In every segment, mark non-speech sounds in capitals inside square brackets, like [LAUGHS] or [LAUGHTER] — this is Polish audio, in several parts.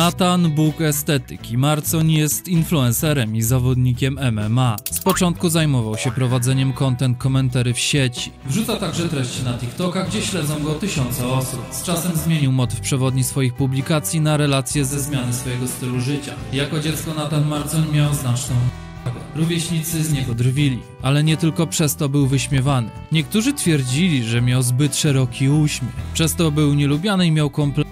Nathan Bóg Estetyki. Marcon jest influencerem i zawodnikiem MMA. Z początku zajmował się prowadzeniem content komentary w sieci. Wrzuca także treści na TikToka, gdzie śledzą go tysiące osób. Z czasem zmienił motyw przewodni swoich publikacji na relacje ze zmiany swojego stylu życia. Jako dziecko Nathan Marcon miał znaczną Rówieśnicy z niego drwili, ale nie tylko przez to był wyśmiewany. Niektórzy twierdzili, że miał zbyt szeroki uśmiech, przez to był nielubiany i miał kompleksy.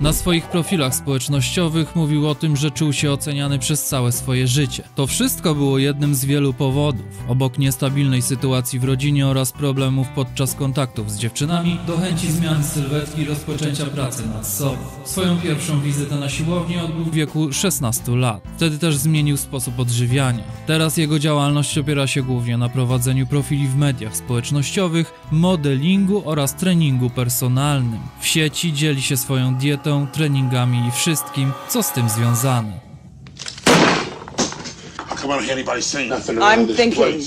Na swoich profilach społecznościowych mówił o tym, że czuł się oceniany przez całe swoje życie. To wszystko było jednym z wielu powodów. Obok niestabilnej sytuacji w rodzinie oraz problemów podczas kontaktów z dziewczynami, do chęci zmiany sylwetki i rozpoczęcia pracy nad sobą. Swoją pierwszą wizytę na siłowni odbył w wieku 16 lat. Wtedy też zmienił sposób odżywiania. Teraz jego działalność opiera się głównie na prowadzeniu profili w mediach społecznościowych, modelingu oraz treningu personalnym. W sieci dzieli się swoją dietą, treningami i wszystkim, co z tym związane. Come on, anybody saying nothing I'm thinking.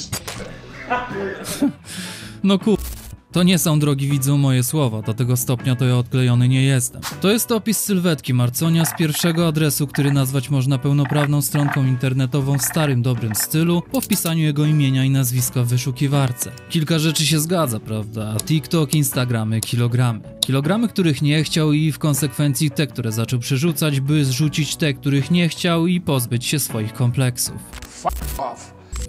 [LAUGHS] No kur... To nie są, drogi widzą, moje słowa, do tego stopnia to ja odklejony nie jestem. To jest opis sylwetki Marconia z pierwszego adresu, który nazwać można pełnoprawną stronką internetową w starym, dobrym stylu, po wpisaniu jego imienia i nazwiska w wyszukiwarce. Kilka rzeczy się zgadza, prawda? TikTok, Instagramy, kilogramy. Kilogramy, których nie chciał i w konsekwencji te, które zaczął przerzucać, by zrzucić te, których nie chciał i pozbyć się swoich kompleksów.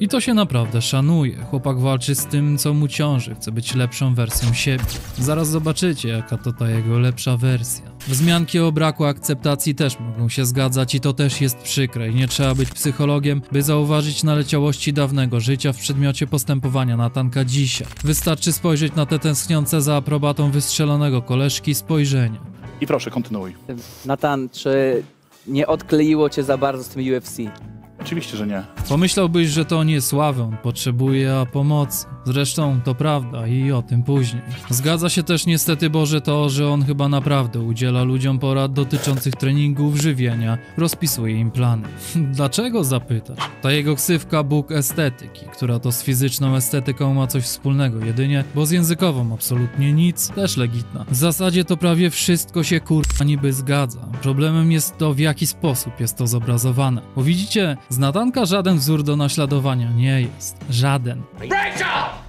I to się naprawdę szanuje. Chłopak walczy z tym, co mu ciąży, chce być lepszą wersją siebie. Zaraz zobaczycie, jaka to ta jego lepsza wersja. Wzmianki o braku akceptacji też mogą się zgadzać i to też jest przykre i nie trzeba być psychologiem, by zauważyć naleciałości dawnego życia w przedmiocie postępowania Natanka dzisiaj. Wystarczy spojrzeć na te tęskniące za aprobatą wystrzelonego koleżki spojrzenia. I proszę, kontynuuj. Natan, czy nie odkleiło cię za bardzo z tym UFC? Oczywiście, że nie. Pomyślałbyś, że to nie sławę, potrzebuje pomocy. Zresztą to prawda i o tym później. Zgadza się też niestety Boże to, że on chyba naprawdę udziela ludziom porad dotyczących treningów, żywienia, rozpisuje im plany. [LAUGHS] Dlaczego zapytasz? Ta jego ksywka Bóg estetyki, która to z fizyczną estetyką ma coś wspólnego jedynie, bo z językową absolutnie nic, też legitna. W zasadzie to prawie wszystko się kurwa niby zgadza. Problemem jest to w jaki sposób jest to zobrazowane. Bo widzicie, z Natanka żaden wzór do naśladowania nie jest. Żaden.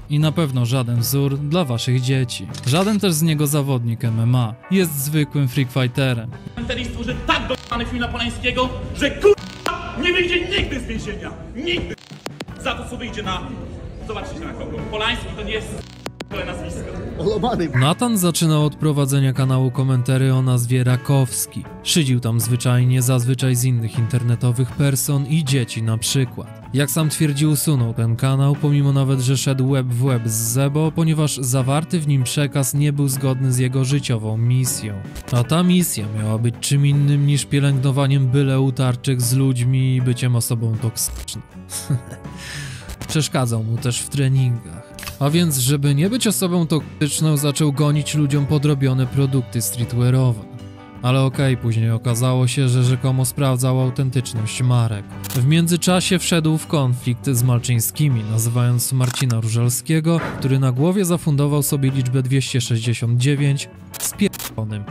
I na pewno żaden wzór dla waszych dzieci. Żaden też z niego zawodnik MMA. Jest zwykłym freak fighterem. Ten stworzy tak do film na Polańskiego, że kurwa nie wyjdzie nigdy z więzienia. Nigdy. Za to co wyjdzie na... Zobaczcie na kogo. Polański to nie jest. Natan zaczynał od prowadzenia kanału komentary o nazwie Rakowski. Szydził tam zwyczajnie zazwyczaj z innych internetowych person i dzieci na przykład. Jak sam twierdzi, usunął ten kanał, pomimo nawet, że szedł web w web z Zebo, ponieważ zawarty w nim przekaz nie był zgodny z jego życiową misją. A ta misja miała być czym innym niż pielęgnowaniem byle utarczych z ludźmi i byciem osobą toksyczną. [LAUGHS] Przeszkadzał mu też w treningach. A więc, żeby nie być osobą toksyczną, zaczął gonić ludziom podrobione produkty streetwearowe. Ale okej, później okazało się, że rzekomo sprawdzał autentyczność marek. W międzyczasie wszedł w konflikt z Malczyńskimi, nazywając Marcina Różalskiego, który na głowie zafundował sobie liczbę 269 z pierdolonym.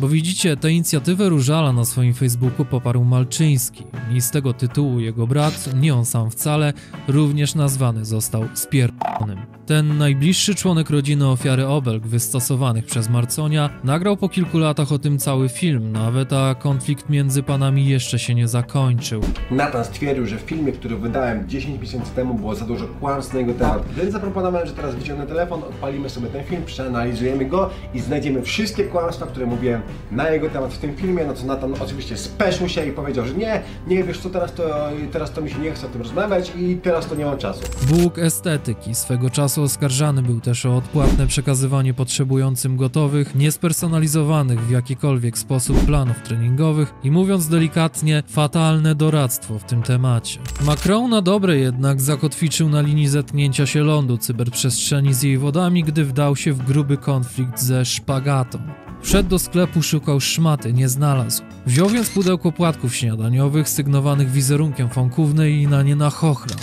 Bo widzicie, tę inicjatywę Różala na swoim Facebooku poparł Malczyński i z tego tytułu jego brat, nie on sam wcale, również nazwany został spierdolonym. Ten najbliższy członek rodziny ofiary obelg wystosowanych przez Marconia nagrał po kilku latach o tym cały film nawet, a konflikt między panami jeszcze się nie zakończył. Nathan stwierdził, że w filmie, który wydałem 10 miesięcy temu było za dużo kłamstw na jego temat, więc zaproponowałem, że teraz wyciągnę telefon, odpalimy sobie ten film, przeanalizujemy go i znajdziemy wszystkie kłamstwa, które mówiłem na jego temat w tym filmie, no co Nathan oczywiście speszył się i powiedział, że nie, nie wiesz co, teraz to, teraz to mi się nie chce o tym rozmawiać i teraz to nie mam czasu. Bóg estetyki swego czasu oskarżany był też o odpłatne przekazywanie potrzebującym gotowych, niespersonalizowanych w jakikolwiek sposób planów treningowych i mówiąc delikatnie, fatalne doradztwo w tym temacie. Macron na dobre jednak zakotwiczył na linii zetknięcia się lądu cyberprzestrzeni z jej wodami, gdy wdał się w gruby konflikt ze szpagatą. Wszedł do sklepu, szukał szmaty, nie znalazł. Wziął więc pudełko płatków śniadaniowych sygnowanych wizerunkiem fonkówny i na nie nachochrał.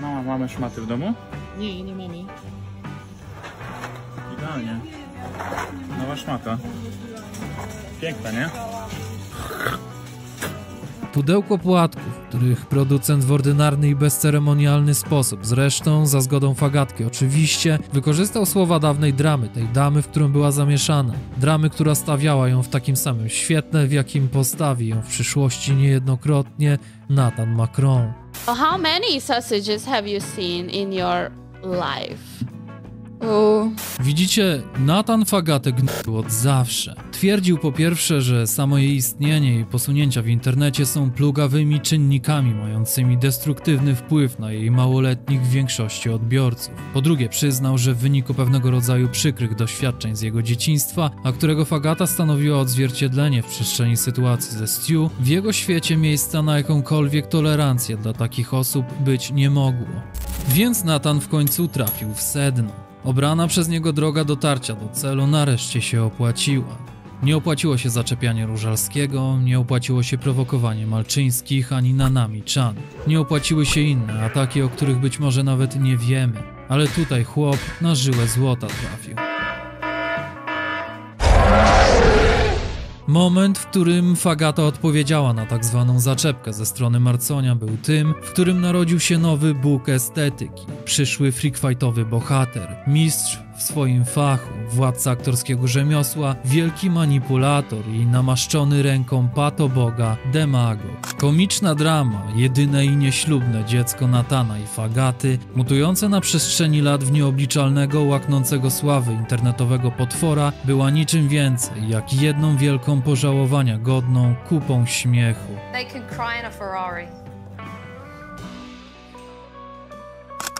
Mama, mamy szmaty w domu? Nie, nie mamy. Idealnie. Nowa szmata. Piękna, nie? Pudełko płatków, których producent w ordynarny i bezceremonialny sposób, zresztą za zgodą Fagatki oczywiście, wykorzystał słowa dawnej dramy, tej damy, w którą była zamieszana. Dramy, która stawiała ją w takim samym świetle, w jakim postawi ją w przyszłości niejednokrotnie Nathan Macron. How many sausages have you seen in your life? Widzicie, Nathan Fagatek gnił od zawsze. Twierdził po pierwsze, że samo jej istnienie i posunięcia w internecie są plugawymi czynnikami mającymi destruktywny wpływ na jej małoletnich w większości odbiorców. Po drugie, przyznał, że w wyniku pewnego rodzaju przykrych doświadczeń z jego dzieciństwa, a którego Fagata stanowiła odzwierciedlenie w przestrzeni sytuacji ze Stu, w jego świecie miejsca na jakąkolwiek tolerancję dla takich osób być nie mogło. Więc Nathan w końcu trafił w sedno. Obrana przez niego droga dotarcia do celu nareszcie się opłaciła. Nie opłaciło się zaczepianie Różalskiego, nie opłaciło się prowokowanie Malczyńskich ani Nanami Chan. Nie opłaciły się inne ataki, o których być może nawet nie wiemy. Ale tutaj chłop na żyłę złota trafił. Moment, w którym Fagata odpowiedziała na tak zwaną zaczepkę ze strony Marconia był tym, w którym narodził się nowy bóg estetyki, przyszły freakfightowy bohater, mistrz w swoim fachu, władca aktorskiego rzemiosła, wielki manipulator i namaszczony ręką patoboga demagog. Komiczna drama, jedyne i nieślubne dziecko Natana i Fagaty, mutujące na przestrzeni lat w nieobliczalnego, łaknącego sławy internetowego potwora, była niczym więcej jak jedną wielką pożałowania godną kupą śmiechu. they can cry in a Ferrari.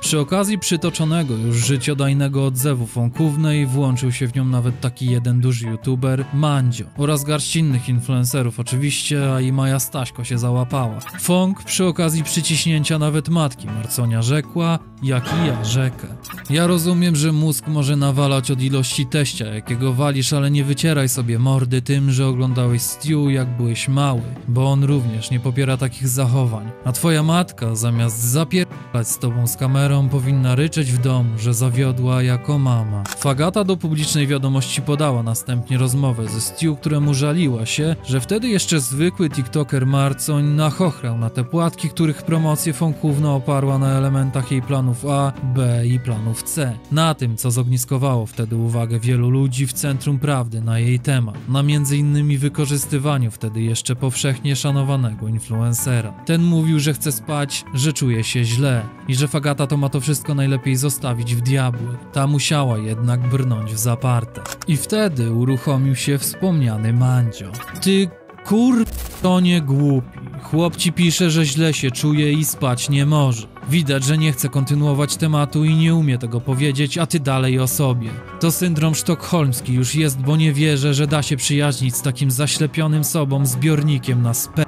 Przy okazji przytoczonego już życiodajnego odzewu Fonkównej włączył się w nią nawet taki jeden duży youtuber, Mandzio, oraz garść innych influencerów oczywiście, a i Maja Staśko się załapała. Fong przy okazji przyciśnięcia nawet matki Marconia rzekła, jak i ja rzekę. Ja rozumiem, że mózg może nawalać od ilości teścia, jakiego walisz, ale nie wycieraj sobie mordy tym, że oglądałeś Stew jak byłeś mały, bo on również nie popiera takich zachowań. A twoja matka, zamiast zapierdalać z tobą z kamerą, powinna ryczeć w domu, że zawiodła jako mama. Fagata do publicznej wiadomości podała następnie rozmowę ze Stew, któremu żaliła się, że wtedy jeszcze zwykły tiktoker Marcoń nachochrał na te płatki, których promocję Fonkówno oparła na elementach jej planów A, B i planów C. Na tym, co zogniskowało wtedy uwagę wielu ludzi w centrum prawdy na jej temat. Na innymi wykorzystywaniu wtedy jeszcze powszechnie szanowanego influencera. Ten mówił, że chce spać, że czuje się źle i że Fagata to ma to wszystko najlepiej zostawić w diabły. Ta musiała jednak brnąć w zaparte. I wtedy uruchomił się wspomniany Mandzio. Ty kur... to nie głupi. Chłop ci pisze, że źle się czuje i spać nie może. Widać, że nie chce kontynuować tematu i nie umie tego powiedzieć, a ty dalej o sobie. To syndrom sztokholmski już jest, bo nie wierzę, że da się przyjaźnić z takim zaślepionym sobą zbiornikiem na spe...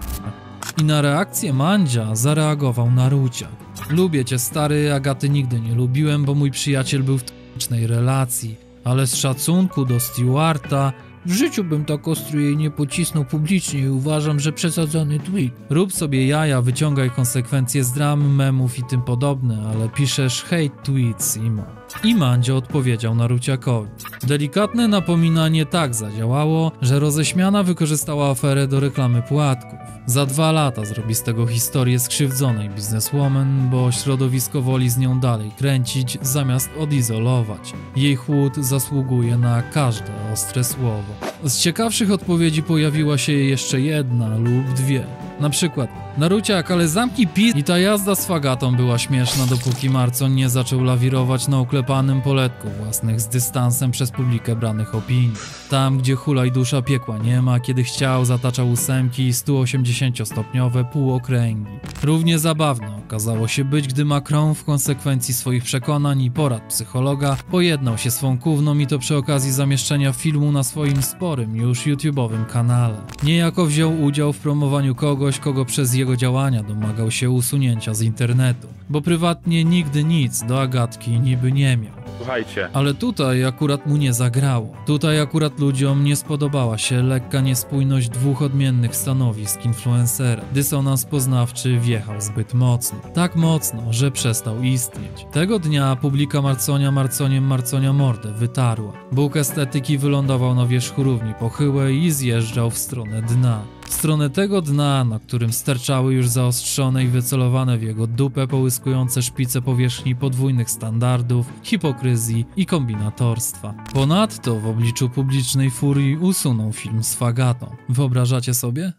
I na reakcję Mandzia zareagował Naruciak. Lubię cię stary, Agaty nigdy nie lubiłem, bo mój przyjaciel był w toksycznej relacji. Ale z szacunku do Stewarta w życiu bym tak ostro jej nie pocisnął publicznie i uważam, że przesadzony tweet. Rób sobie jaja, wyciągaj konsekwencje z dram, memów i tym podobne, ale piszesz hate tweets, Imo. I Mandzio odpowiedział Naruciakowi. Delikatne napominanie tak zadziałało, że roześmiana wykorzystała aferę do reklamy płatków. Za dwa lata zrobi z tego historię skrzywdzonej bizneswoman, bo środowisko woli z nią dalej kręcić, zamiast odizolować. Jej chłód zasługuje na każde ostre słowo. Z ciekawszych odpowiedzi pojawiła się jeszcze jedna lub dwie. Na przykład, Naruciak, ale zamki pis... I ta jazda z fagatą była śmieszna, dopóki Marcon nie zaczął lawirować na uklepanym poletku własnych z dystansem przez publikę branych opinii. Tam, gdzie hulaj dusza piekła nie ma, kiedy chciał, zataczał ósemki i 180-stopniowe półokręgi. Równie zabawne okazało się być, gdy Macron w konsekwencji swoich przekonań i porad psychologa pojednał się z Fonkówną i to przy okazji zamieszczenia filmu na swoim sporym już YouTube'owym kanale. Niejako wziął udział w promowaniu kogoś, kogo przez jego działania domagał się usunięcia z internetu, bo prywatnie nigdy nic do Agatki niby nie miał. Słuchajcie, Ale tutaj akurat mu nie zagrało. Tutaj akurat ludziom nie spodobała się lekka niespójność dwóch odmiennych stanowisk influencera. Dysonans poznawczy wjechał zbyt mocno. Tak mocno, że przestał istnieć. Tego dnia publika Marconia Marconiem Marconia mordę wytarła. Bóg estetyki wylądował na wierzchu równi pochyłej i zjeżdżał w stronę dna. W stronę tego dna, na którym sterczały już zaostrzone i wycelowane w jego dupę połyskujące szpice powierzchni podwójnych standardów, hipokryzji i kombinatorstwa. Ponadto w obliczu publicznej furii usunął film z fagatą. Wyobrażacie sobie?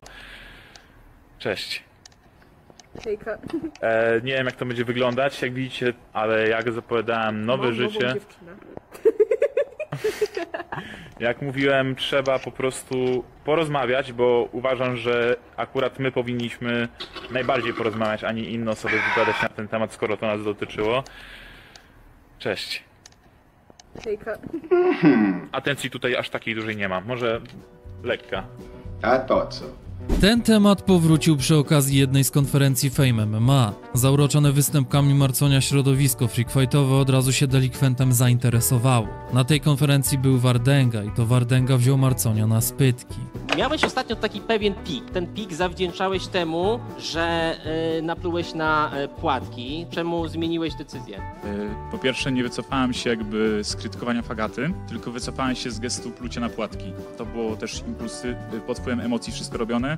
Cześć. E, nie wiem jak to będzie wyglądać, jak widzicie, ale jak zapowiadałem nowe życie. [LAUGHS] Jak mówiłem, trzeba po prostu porozmawiać, bo uważam, że akurat my powinniśmy najbardziej porozmawiać, a nie inne osoby wypowiadać na ten temat, skoro to nas dotyczyło. Cześć. Atencji tutaj aż takiej dużej nie ma. Może lekka. A to co? Ten temat powrócił przy okazji jednej z konferencji Fame MMA. Zauroczone występkami Marconia środowisko freakfightowe od razu się delikwentem zainteresowało. Na tej konferencji był Wardenga i to Wardenga wziął Marconia na spytki. Miałeś ostatnio taki pewien pik. Ten pik zawdzięczałeś temu, że y, naplułeś na y, płatki. Czemu zmieniłeś decyzję? Y, Po pierwsze nie wycofałem się jakby z krytykowania fagaty, tylko wycofałem się z gestu plucia na płatki. To było też impulsy, y, pod wpływem emocji wszystko robione.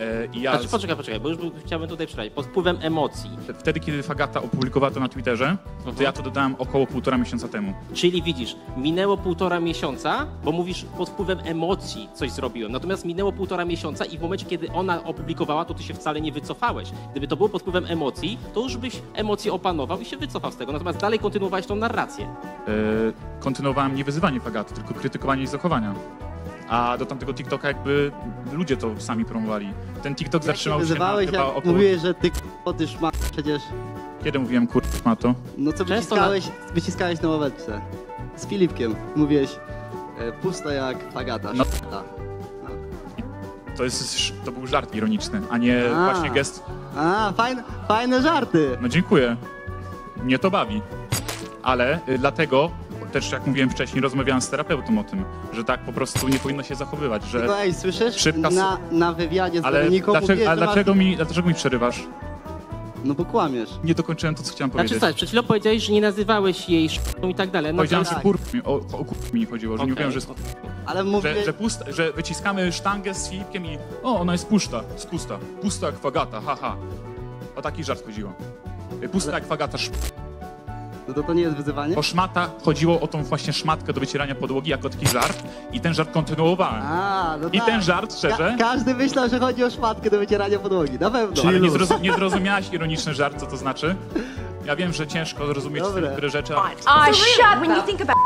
E, I ja Znaczy, poczekaj, poczekaj, bo już był- chciałbym tutaj przerwać. Pod wpływem emocji. wtedy, kiedy fagata opublikowała to na Twitterze, to ja to dodałem około półtora miesiąca temu. Czyli widzisz, minęło półtora miesiąca, bo mówisz pod wpływem emocji coś zrobiłem. Natomiast minęło półtora miesiąca i w momencie, kiedy ona opublikowała, to ty się wcale nie wycofałeś. Gdyby to było pod wpływem emocji, to już byś emocje opanował i się wycofał z tego. Natomiast dalej kontynuowałeś tą narrację. E, kontynuowałem nie wyzywanie fagaty, tylko krytykowanie jej zachowania. A do tamtego TikToka jakby ludzie to sami promowali. Ten TikTok zatrzymał się na chyba jak około... mówiłeś, że ty k***o, ty szma... przecież... Kiedy mówiłem kur... ma to? No co Często wyciskałeś, wyciskałeś na ławeczce. Z Filipkiem. Mówiłeś, e, pusta jak fagata. No. szmata. To, jest, to był żart ironiczny, a nie A. właśnie gest... A, fajne, fajne żarty. No dziękuję. Mnie to bawi. Ale y, dlatego, też jak mówiłem wcześniej, rozmawiałem z terapeutą o tym, że tak po prostu nie powinno się zachowywać, że... No ej, słyszysz? Szybka Na, na wywiadzie z Ale Weroniką dlaczego, mówiłeś, ale że masz- dlaczego, mi, dlaczego mi przerywasz? No bo kłamiesz. Nie dokończyłem to, co chciałem Znaczy, powiedzieć. słuchaj, przed chwilą powiedziałeś, że nie nazywałeś jej sz***ą i tak dalej. No Powiedziałem, to- że tak. kur... o, o kur... mi nie chodziło, że nie mówiłem, że, jest, Ale mówię... że, że, pusta, że wyciskamy sztangę z Filipkiem i o, ona jest pusta, jest pusta, pusta jak fagata, haha. O taki żart chodziło. Pusta jak fagata, sz... No to to nie jest wyzywanie? o szmata chodziło o tą właśnie szmatkę do wycierania podłogi jako taki żart i ten żart kontynuowałem. A, no I tak. ten żart, szczerze, Ka każdy myślał, że chodzi o szmatkę do wycierania podłogi. Na pewno. ale nie, zrozum nie zrozumiałaś ironiczny żart, co to znaczy? Ja wiem, że ciężko zrozumieć Dobre. niektóre rzeczy, ale Ah, shut when you think about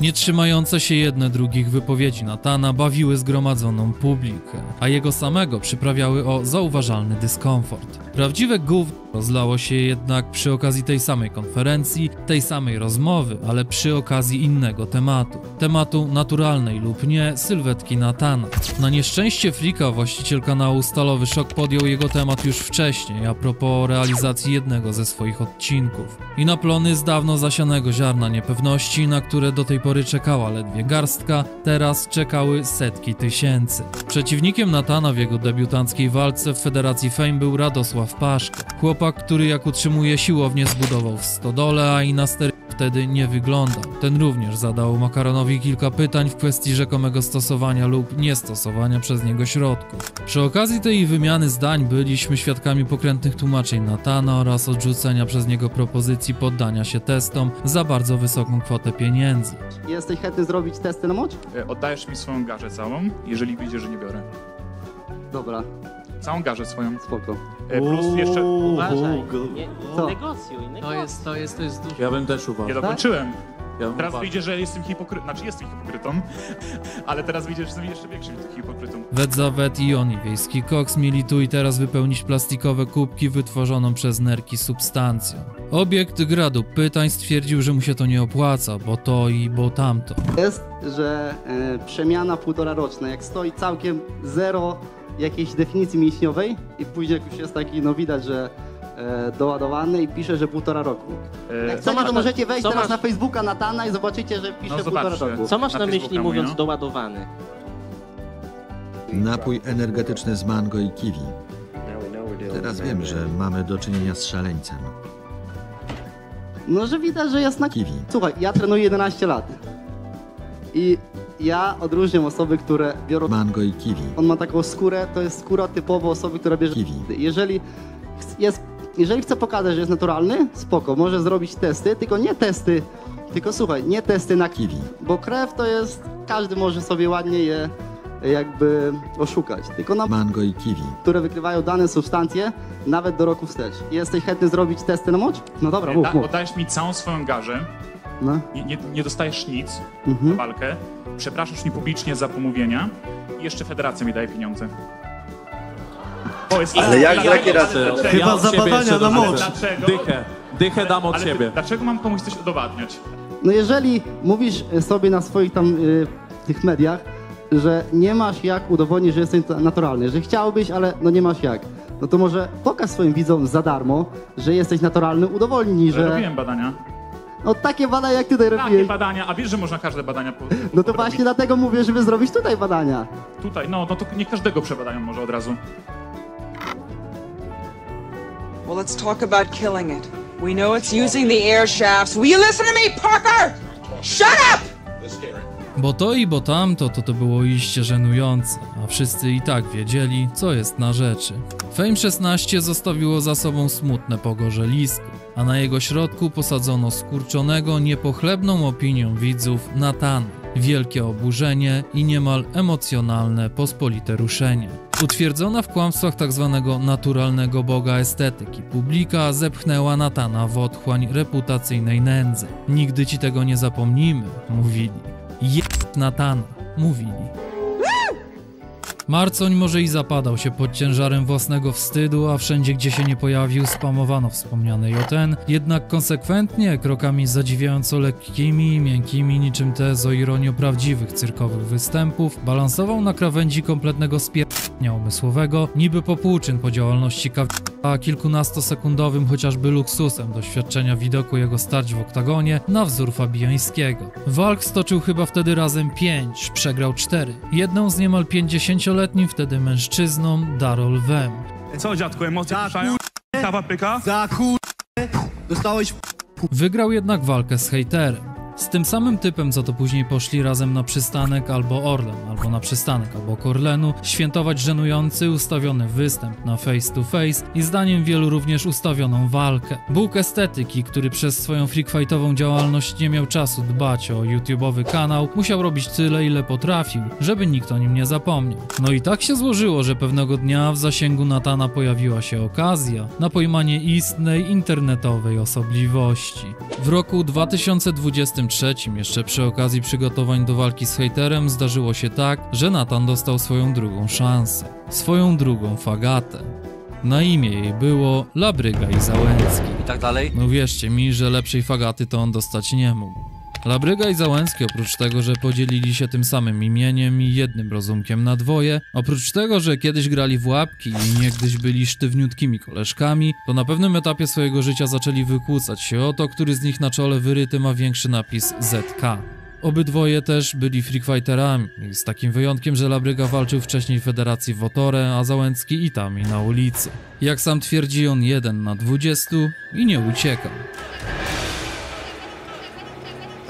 Nie trzymające się jedne drugich wypowiedzi Natana bawiły zgromadzoną publikę, a jego samego przyprawiały o zauważalny dyskomfort. Prawdziwe gówno rozlało się jednak przy okazji tej samej konferencji, tej samej rozmowy, ale przy okazji innego tematu. Tematu naturalnej lub nie sylwetki Natana. Na nieszczęście Frika właściciel kanału Stalowy Szok podjął jego temat już wcześniej, a propos realizacji jednego ze swoich odcinków. I na plony z dawno zasianego ziarna niepewności, na które do tej pory czekała ledwie garstka, teraz czekały setki tysięcy. Przeciwnikiem Natana w jego debiutanckiej walce w Federacji Fame był Radosław Paszko. Chłopak, który jak utrzymuje siłownię zbudował w stodole, a i na stery wtedy nie wyglądał. Ten również zadał Makaronowi kilka pytań w kwestii rzekomego stosowania lub niestosowania przez niego środków. Przy okazji tej wymiany zdań byliśmy świadkami pokrętnych tłumaczeń Natana oraz odrzucenia przez niego propozycji poddania się testom za bardzo wysoką kwotę pieniędzy. Jesteś chętny zrobić testy na moc? e, oddajesz mi swoją garzę całą, jeżeli widzisz, że nie biorę. Dobra, Całą garzę swoją. spoko. E, Plus jeszcze... Uważaj, nie, Co? negocjuj, negocjuj. To jest, to jest, to jest dużo. Ja bym też uważał. Nie dokończyłem. Ja bym Teraz uważał. wyjdzie, że jestem hipokrytą. Znaczy jestem hipokrytą, [LAUGHS] ale teraz wyjdzie, że jestem jeszcze większym hipokrytą. Wet za wet i on i wiejski koks mieli tu i teraz wypełnić plastikowe kubki wytworzoną przez nerki substancją. Obiekt gradu pytań stwierdził, że mu się to nie opłaca, bo to i bo tamto. Jest, że e, przemiana półtora roczna, jak stoi całkiem zero jakiejś definicji mięśniowej i później jak już jest taki, no widać, że e, doładowany i pisze, że półtora roku. E, Jak chcecie, masz to możecie wejść co teraz masz- na Facebooka Natana i zobaczycie, że pisze No półtora zobaczcie. roku. Co masz Na na myśli Facebooka mówiąc mój, no. doładowany? Napój energetyczny z mango i kiwi. Teraz wiem, że mamy do czynienia z szaleńcem. No, że widać, że jest na... Kiwi. Słuchaj, ja trenuję 11 lat. I ja odróżniam osoby, które biorą... Mango i kiwi. On ma taką skórę, to jest skóra typowo osoby, która bierze... Kiwi. Jeżeli jest, jeżeli chce pokazać, że jest naturalny, spoko, może zrobić testy, tylko nie testy, tylko słuchaj, nie testy na Kiwi. bo krew to jest, każdy może sobie ładnie je jakby oszukać, tylko na Mango i kiwi. które wykrywają dane substancje nawet do roku wstecz. Jesteś chętny zrobić testy na mocz? No dobra, mów, Da, mów. oddajesz mi całą swoją garzę, No. nie, nie, nie dostajesz nic Mhm. na walkę, przepraszasz mi publicznie za pomówienia i jeszcze federacja mi daje pieniądze. To jest Ale jak- jakie dlaczego- Chyba od za siebie badania jeszcze na. Dlaczego? Dychę. Dychę dam od Ale siebie. Dlaczego mam komuś coś udowadniać? No jeżeli mówisz sobie na swoich tam y, tych mediach, że nie masz jak udowodnić, że jesteś naturalny, że chciałbyś, ale no nie masz jak, no to może pokaż swoim widzom za darmo, że jesteś naturalny, udowolnij, Że że... robiłem badania. No takie badania jak tutaj Takie robiłeś. badania, a wiesz, że można każde badania po, No to właśnie dlatego mówię, żeby zrobić tutaj badania. Tutaj, no, no to nie każdego przebadają może od razu. Well, let's talk about killing it. We know it's using the air shafts. Will you listen to me, Parker? Shut up! Bo to i bo tamto to to było iście żenujące, a wszyscy i tak wiedzieli, co jest na rzeczy. Fame 16 zostawiło za sobą smutne pogorzelisko, a na jego środku posadzono skurczonego niepochlebną opinią widzów Natana. Wielkie oburzenie i niemal emocjonalne, pospolite ruszenie. Utwierdzona w kłamstwach tzw. naturalnego boga estetyki, publika zepchnęła Natana w otchłań reputacyjnej nędzy. Nigdy ci tego nie zapomnimy, mówili. Je Natana, mówili. Marcoń może i zapadał się pod ciężarem własnego wstydu, a wszędzie gdzie się nie pojawił spamowano wspomniany JN, jednak konsekwentnie, krokami zadziwiająco lekkimi i miękkimi niczym te z ironią prawdziwych cyrkowych występów, balansował na krawędzi kompletnego spierdnia umysłowego, niby popłuczyn po działalności a kilkunastosekundowym chociażby luksusem doświadczenia widoku jego starć w oktagonie na wzór Fabiańskiego. Walk stoczył chyba wtedy razem 5, przegrał 4. Jedną z niemal 50-letnim wtedy mężczyzną Darol Wem. Co dziadku, emocje puszają? Kawa pyka? Za chuj. Dostałeś Wygrał jednak walkę z hejterem. Z tym samym typem, co to później poszli razem na przystanek albo Orlen, albo na przystanek albo Orlenu, świętować żenujący ustawiony występ na face to face i zdaniem wielu również ustawioną walkę. Bóg estetyki, który przez swoją freakfightową działalność nie miał czasu dbać o YouTube'owy kanał, musiał robić tyle, ile potrafił, żeby nikt o nim nie zapomniał. No i tak się złożyło, że pewnego dnia w zasięgu Natana pojawiła się okazja na pojmanie istnej internetowej osobliwości. W roku 2023, jeszcze przy okazji przygotowań do walki z hejterem, zdarzyło się tak, że Natan dostał swoją drugą szansę. Swoją drugą fagatę. Na imię jej było Labryga i Załęcki. I tak dalej. No wierzcie mi, że lepszej fagaty to on dostać nie mógł. Labryga i Załęcki oprócz tego, że podzielili się tym samym imieniem i jednym rozumkiem na dwoje, oprócz tego, że kiedyś grali w łapki i niegdyś byli sztywniutkimi koleżkami, to na pewnym etapie swojego życia zaczęli wykłócać się o to, który z nich na czole wyryty ma większy napis ZK. Obydwoje też byli freakfighterami, z takim wyjątkiem, że Labryga walczył wcześniej w Federacji Wotore, a Załęcki i tam, i na ulicy. Jak sam twierdzi on jeden na 20 i nie uciekał.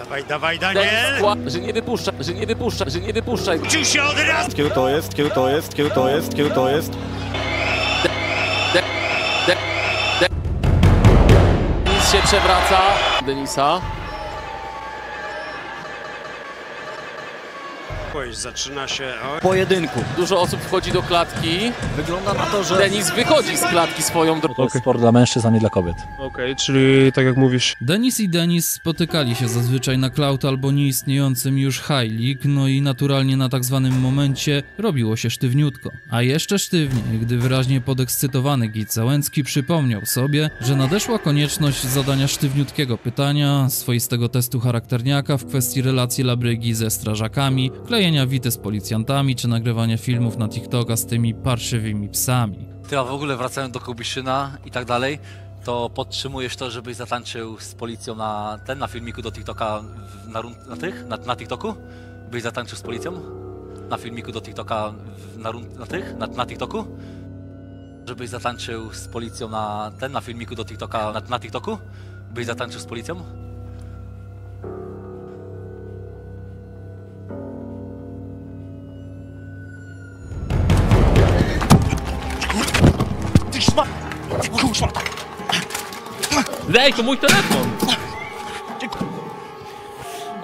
Dawaj, dawaj, Daniel! że nie wypuszcza, że nie wypuszcza, że nie wypuszczaj. Uczył się od razu! Kiedy to jest? Kiedy to jest? Kiedy to jest? Kiedy to jest? Denis się przewraca. Denisa. Oj, zaczyna się... Oj. Pojedynku. Dużo osób wchodzi do klatki. Wygląda na to, że... Denis wychodzi z klatki swoją drogą. To jest sport dla mężczyzn, a nie dla kobiet. Okej, czyli tak jak mówisz. Denis i Denis spotykali się zazwyczaj na Cloud albo nieistniejącym już High League, no i naturalnie na tak zwanym momencie robiło się sztywniutko. A jeszcze sztywniej, gdy wyraźnie podekscytowany Git Załęcki przypomniał sobie, że nadeszła konieczność zadania sztywniutkiego pytania, swoistego testu charakterniaka w kwestii relacji Labrygi ze strażakami, klejenia wity z policjantami czy nagrywania filmów na TikToka z tymi parszywymi psami. Ty, a w ogóle wracając do Kubiszyna i tak dalej, to podtrzymujesz to, żebyś zatańczył z policją na ten, na filmiku do TikToka na, na tych, na, na TikToku? Byś zatańczył z policją? Na filmiku do TikToka na, na tych, na, na TikToku? Żebyś zatańczył z policją na ten, na filmiku do TikToka na, na TikToku? Byś zatańczył z policją? Daj, to mój telefon!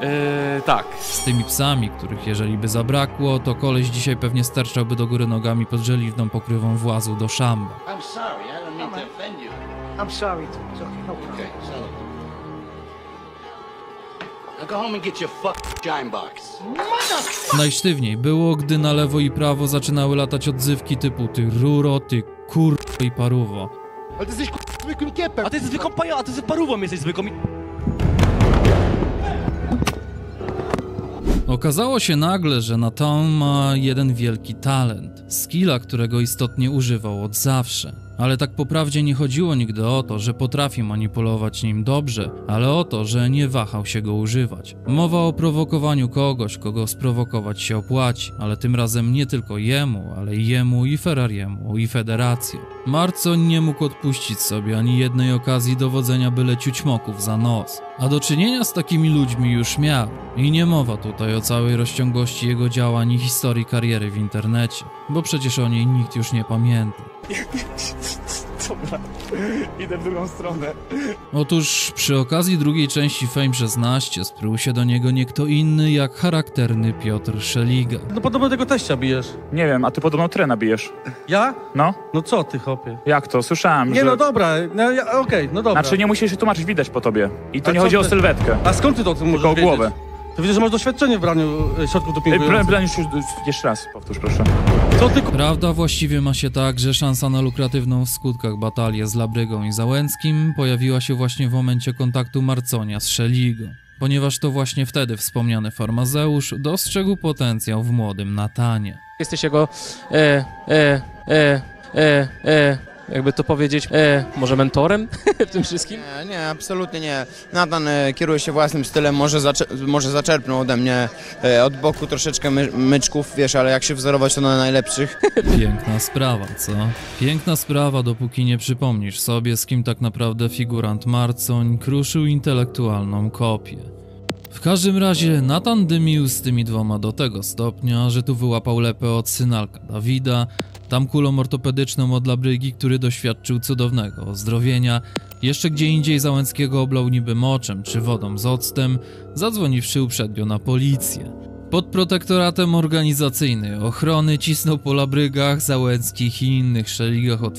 Eee, tak. Z tymi psami, których jeżeli by zabrakło, to koleś dzisiaj pewnie sterczałby do góry nogami pod żeliwną pokrywą włazu do szamba. I'm sorry. I don't mean to offend you. I'm sorry. It's okay. No problem. Okay, settle. Now go home and get your fucking shine box. Najsztywniej było, gdy na lewo i prawo zaczynały latać odzywki typu ty ruro, ty kur... i paruwo. Ale ty jesteś zwykłym kiepem. A ty jesteś zwykłą paja, a ty z parówą jesteś zwykłą. i- Okazało się nagle, że Nathan ma jeden wielki talent, skilla, którego istotnie używał od zawsze. Ale tak po prawdzie nie chodziło nigdy o to, że potrafi manipulować nim dobrze, ale o to, że nie wahał się go używać. Mowa o prowokowaniu kogoś, kogo sprowokować się opłaci, ale tym razem nie tylko jemu, ale i jemu i Ferrariemu i Federacji. Marco nie mógł odpuścić sobie ani jednej okazji dowodzenia byle ciućmoków za nos. A do czynienia z takimi ludźmi już miał. I nie mowa tutaj o całej rozciągłości jego działań i historii kariery w internecie, bo przecież o niej nikt już nie pamięta. [LAUGHS] Dobra, idę w drugą stronę. Otóż przy okazji drugiej części Fame 16 sprył się do niego nie kto inny jak charakterny Piotr Szeliga. No podobno tego teścia bijesz. Nie wiem, a ty podobno trena bijesz. Ja? No. No co ty, chłopie? Jak to? Słyszałem, Nie że... no dobra, no, ja, okej, no dobra. Znaczy nie musisz się tłumaczyć, widać po tobie. I to A nie co chodzi o ty- sylwetkę. A skąd ty to o tym Tylko o wiedzieć? głowę. To widzę, że masz doświadczenie w braniu e, środków Ej, dopingujących. Już, jeszcze raz powtórz proszę. Co ty Prawda właściwie ma się tak, że szansa na lukratywną w skutkach batalię z Labrygą i Załęckim pojawiła się właśnie w momencie kontaktu Marconia z Szeligą. Ponieważ to właśnie wtedy wspomniany farmazeusz dostrzegł potencjał w młodym Natanie. Jesteś jego, e, e, e, e, e, jakby to powiedzieć, e, może mentorem [LAUGHS] w tym wszystkim? Nie, nie, absolutnie nie. Nathan e, kieruje się własnym stylem, może, zacze- może zaczerpnął ode mnie e, od boku troszeczkę my- myczków, wiesz, ale jak się wzorować to na najlepszych. [LAUGHS] Piękna sprawa, co? Piękna sprawa, dopóki nie przypomnisz sobie, z kim tak naprawdę figurant Marcoń kruszył intelektualną kopię. W każdym razie Nathan dymił z tymi dwoma do tego stopnia, że tu wyłapał lepę od synalka Dawida, tam kulą ortopedyczną od Labrygi, który doświadczył cudownego ozdrowienia, jeszcze gdzie indziej Załęckiego oblał niby moczem czy wodą z octem, zadzwoniwszy uprzednio na policję. Pod protektoratem organizacyjnej ochrony cisnął po labrygach Załęckich i innych szeligach od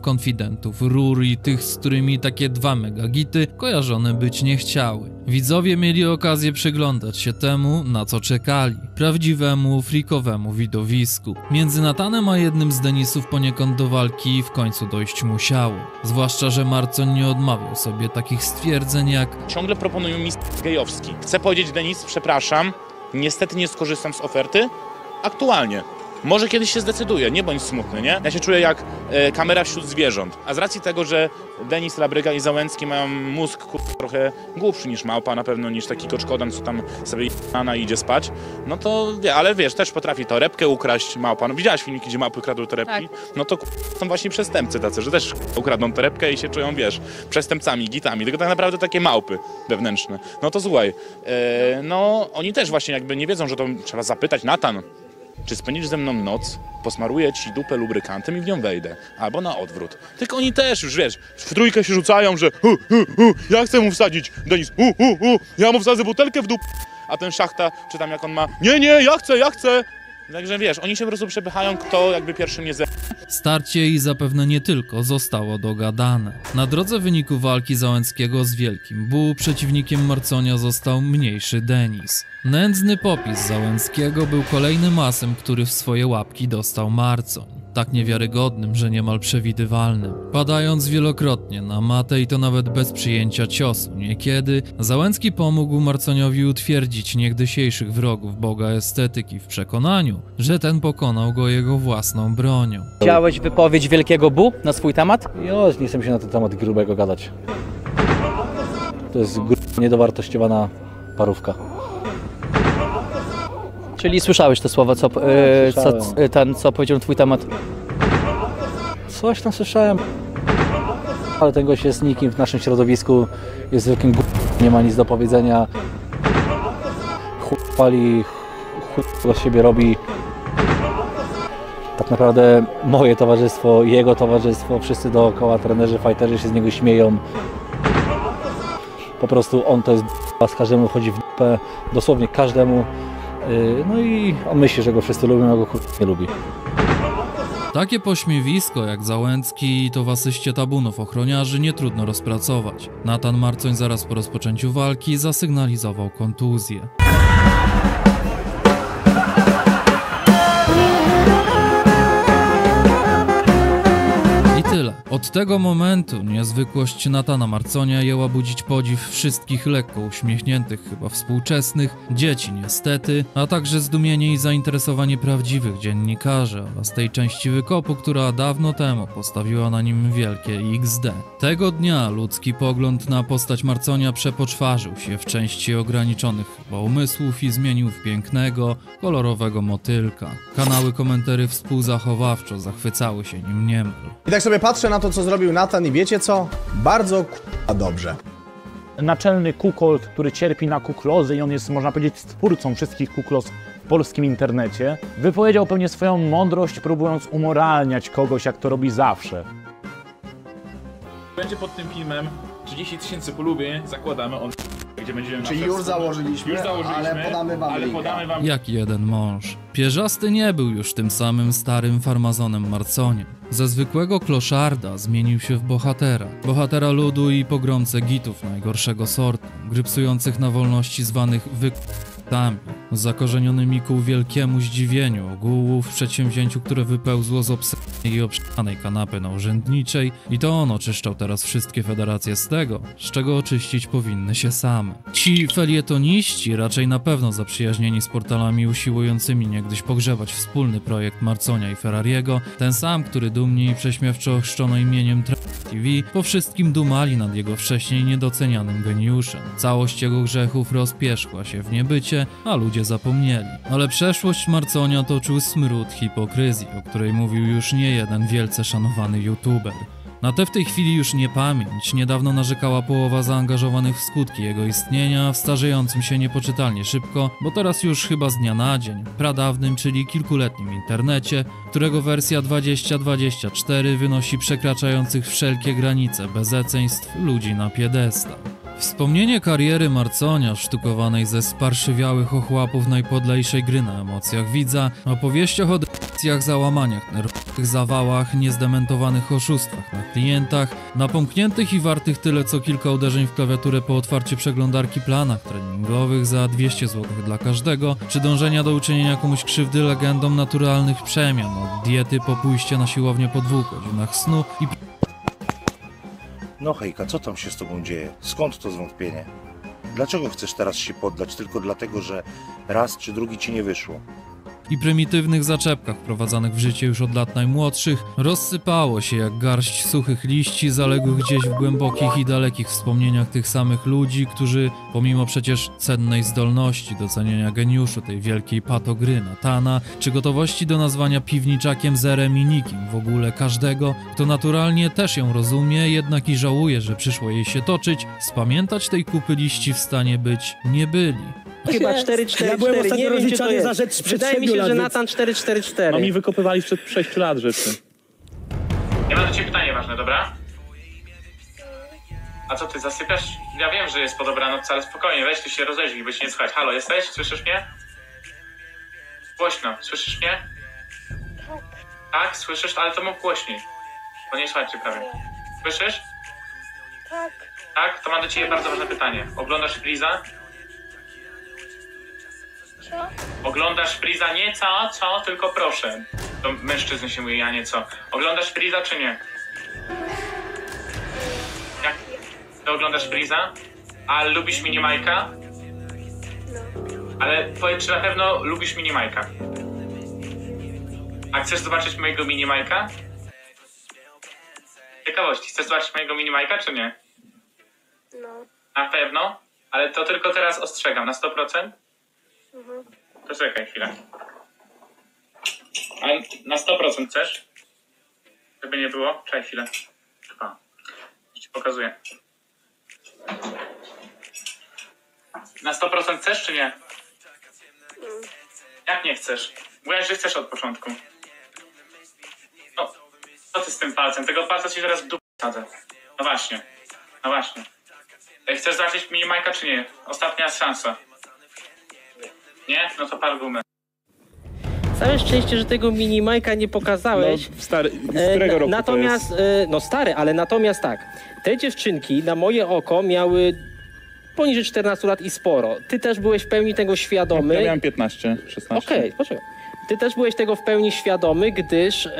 konfidentów, rur i tych, z którymi takie dwa megagity kojarzone być nie chciały. Widzowie mieli okazję przyglądać się temu, na co czekali. Prawdziwemu, frikowemu widowisku. Między Natanem a jednym z Denisów poniekąd do walki w końcu dojść musiało. Zwłaszcza, że Marcon nie odmawiał sobie takich stwierdzeń jak Ciągle proponują mi gejowski. Chcę powiedzieć, Denis, przepraszam, niestety nie skorzystam z oferty. Aktualnie. Może kiedyś się zdecyduję, nie bądź smutny, nie? Ja się czuję jak e, kamera wśród zwierząt. A z racji tego, że Denis, Labryga i Załęcki mają mózg kur... trochę głupszy niż małpa, na pewno niż taki koczkodan, co tam sobie na idzie spać, no to wie, ale wiesz, też potrafi torebkę ukraść małpa. No widziałaś filmiki, gdzie małpy kradły torebki? No to kur... są właśnie przestępcy tacy, że też ukradną torebkę i się czują, wiesz, przestępcami, gitami, tylko tak naprawdę takie małpy wewnętrzne. No to słuchaj, e, no oni też właśnie jakby nie wiedzą, że to trzeba zapytać Natan, czy spędzisz ze mną noc, posmaruję ci dupę lubrykantem i w nią wejdę. Albo na odwrót. Tylko oni też już, wiesz, w trójkę się rzucają, że hu, hu, hu, ja chcę mu wsadzić, Denis, hu, hu, hu, ja mu wsadzę butelkę w dup... A ten szachta, czy tam jak on ma, nie, nie, ja chcę, ja chcę. Także wiesz, oni się po prostu przepychają, kto jakby pierwszy nie ze... Starcie i zapewne nie tylko zostało dogadane. Na drodze wyniku walki Załęckiego z Wielkim Bu przeciwnikiem Marconia został mniejszy Denis. Nędzny popis Załęckiego był kolejnym masem, który w swoje łapki dostał Marcoń. Tak niewiarygodnym, że niemal przewidywalnym. Padając wielokrotnie na matę i to nawet bez przyjęcia ciosu niekiedy, Załęcki pomógł Marconiowi utwierdzić niegdysiejszych wrogów boga estetyki w przekonaniu, że ten pokonał go jego własną bronią. Widziałeś wypowiedź Wielkiego Bu na swój temat? Jo, nie chcę się na ten temat grubego gadać. To jest niedowartościowana parówka. Czyli słyszałeś te słowa, co, e, co, e, ten, co powiedział na twój temat? Coś tam słyszałem. Ale ten gość jest nikim w naszym środowisku. Jest wielkim g- nie ma nic do powiedzenia. Chuj chuj z siebie robi. Tak naprawdę moje towarzystwo, jego towarzystwo, wszyscy dookoła, trenerzy, fighterzy się z niego śmieją. Po prostu on to jest d***a, z każdemu wchodzi w dupę, dosłownie każdemu. Yy, No i on myśli, że go wszyscy lubią, a go kur- nie lubi. Takie pośmiewisko jak Załęcki to w asyście tabunów ochroniarzy nie trudno rozpracować. Natan Marcoń zaraz po rozpoczęciu walki zasygnalizował kontuzję. Od tego momentu niezwykłość Natana Marconia jęła budzić podziw wszystkich lekko uśmiechniętych, chyba współczesnych, dzieci niestety, a także zdumienie i zainteresowanie prawdziwych dziennikarzy oraz tej części wykopu, która dawno temu postawiła na nim wielkie XD. Tego dnia ludzki pogląd na postać Marconia przepoczwarzył się w części ograniczonych chyba umysłów i zmienił w pięknego, kolorowego motylka. Kanały komentarzy współzachowawczo zachwycały się nim niemal. I tak sobie patrzę na to, co zrobił Nathan i wiecie co? Bardzo k***a dobrze. naczelny kukolt, który cierpi na kuklozę i on jest, można powiedzieć, stwórcą wszystkich kuklos w polskim internecie, wypowiedział pewnie swoją mądrość, próbując umoralniać kogoś, jak to robi zawsze. Będzie pod tym filmem 30 tysięcy polubień, zakładamy on gdzie będziemy Czyli już założyliśmy, już założyliśmy, ale podamy wam ale podamy wam Jak jeden mąż. Pierzasty nie był już tym samym starym farmazonem Marconiem. Ze zwykłego kloszarda zmienił się w bohatera. Bohatera ludu i pogromcę gitów najgorszego sortu, grypsujących na wolności zwanych wyk***tami, zakorzenionymi ku wielkiemu zdziwieniu ogółów w przedsięwzięciu, które wypełzło z obsadnej i obszanej kanapy na urzędniczej i to on oczyszczał teraz wszystkie federacje z tego, z czego oczyścić powinny się same. Ci felietoniści, raczej na pewno zaprzyjaźnieni z portalami usiłującymi niegdyś pogrzebać wspólny projekt Marconia i Ferrariego, ten sam, który dumnie i prześmiewczo ochrzczono imieniem Tra- TV, po wszystkim dumali nad jego wcześniej niedocenianym geniuszem. Całość jego grzechów rozpierzchła się w niebycie, a ludzie zapomnieli. Ale przeszłość Marconia toczył smród hipokryzji, o której mówił już nie jeden wielce szanowany youtuber. Na tę w tej chwili już nie pamięć, niedawno narzekała połowa zaangażowanych w skutki jego istnienia, w starzejącym się niepoczytalnie szybko, bo teraz już chyba z dnia na dzień, pradawnym, czyli kilkuletnim internecie, którego wersja 2024 wynosi przekraczających wszelkie granice bezeceństw ludzi na piedestał. Wspomnienie kariery Marconia, sztukowanej ze sparszywiałych ochłapów najpodlejszej gry na emocjach widza, opowieściach o depresjach, załamaniach nerwowych, zawałach, niezdementowanych oszustwach na klientach, napomkniętych i wartych tyle co kilka uderzeń w klawiaturę po otwarciu przeglądarki planach treningowych za 200 zł dla każdego, czy dążenia do uczynienia komuś krzywdy legendą naturalnych przemian, od diety po pójście na siłownię po dwóch godzinach snu i No hejka, co tam się z tobą dzieje? Skąd to zwątpienie? Dlaczego chcesz teraz się poddać tylko dlatego, że raz czy drugi ci nie wyszło? I prymitywnych zaczepkach wprowadzanych w życie już od lat najmłodszych, rozsypało się jak garść suchych liści zaległych gdzieś w głębokich i dalekich wspomnieniach tych samych ludzi, którzy, pomimo przecież cennej zdolności docenienia geniuszu tej wielkiej patogry Natana, czy gotowości do nazwania piwniczakiem zerem i nikim w ogóle każdego, kto naturalnie też ją rozumie, jednak i żałuje, że przyszło jej się toczyć, spamiętać tej kupy liści w stanie być nie byli. Chyba 4-4-4, Ja byłem ostatnio nie wiem, czy to rozliczany jest. za rzecz sprzed Wydaje mi siedmiu się, lat, że więc- Natan 4-4-4. No mi wykopywali przed 6 lat rzeczy. Ja mam do ciebie pytanie ważne, dobra? A co ty zasypiasz? Ja wiem, że jest po dobranoc, ale spokojnie, weź tu się rozejrzyj, by cię nie słychać. Halo, jesteś? Słyszysz mnie? Głośno, słyszysz mnie? Tak, słyszysz, ale to mów głośniej. Bo nie słychać cię prawie. Słyszysz? Tak. Tak? To mam do ciebie bardzo ważne pytanie. Oglądasz Freeza? Oglądasz Freeza nie co, co, tylko proszę. To mężczyzny się mówi, a nie co. Oglądasz Freeza czy nie? Jak? Ty oglądasz Freeza? A lubisz Minimajka? Ale powiedz, czy na pewno lubisz Minimajka? A chcesz zobaczyć mojego Minimajka? Ciekawości, chcesz zobaczyć mojego Minimajka czy nie? No. Na pewno? Ale to tylko teraz ostrzegam, na 100%? Mhm. To czekaj chwilę. A na 100% chcesz? Żeby nie było? Czekaj chwilę. Już ci pokazuję. Na 100% chcesz czy nie? Jak nie chcesz? Mówiłaś, że chcesz od początku. Co ty z tym palcem? Tego palca ci teraz w dupę sadzę. No właśnie. No właśnie. Chcesz zobaczyć mini Majka czy nie? Ostatnia szansa. Nie? No to pal gumę. Całe szczęście, że tego mini Majka nie pokazałeś. No, stary, z E, którego roku Natomiast, to jest? e, no stary, ale natomiast tak. Te dziewczynki na moje oko miały poniżej 14 lat i sporo. Ty też byłeś w pełni tego świadomy. Ja miałem 15, 16. Okej, poczekaj. Ty też byłeś tego w pełni świadomy, gdyż e,